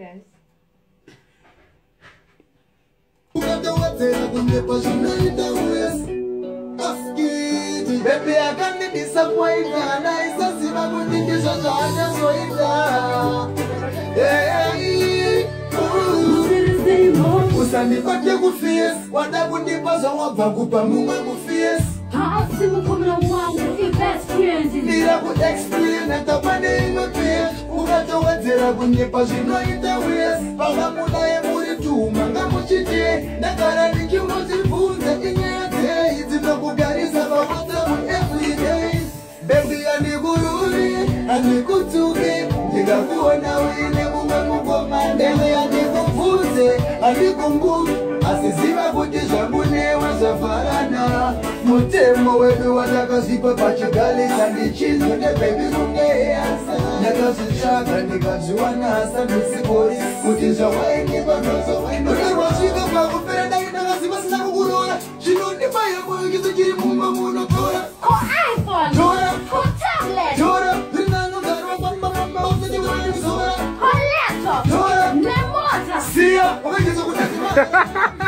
Yes. Baby, I can be disappointed. I explain. kuchera kunyepa zvinoite uye pamamudae muri tuma nga muchiti ndagara ndichimuzibvunza inyeyadzei dzinokugarisa vavota muevriday bembi yandikururi handikutsuki ndingakuona uine mumwe mugoma ndeme yandikubvunze handikumbuki asi ziva kuti zvangunewe zvafarana mutemo wedu wandakazipa pachigalisa ndichizvo ndebembi kunge easa ndikazvitsvaga ndikazviwana hasa ndisibori kuti zvawaindipaaaindirwasvika pakupera ndaindakaziva sina kukurora zvinondipa yemo yokizo chiri mumba muno tora Ha ha ha!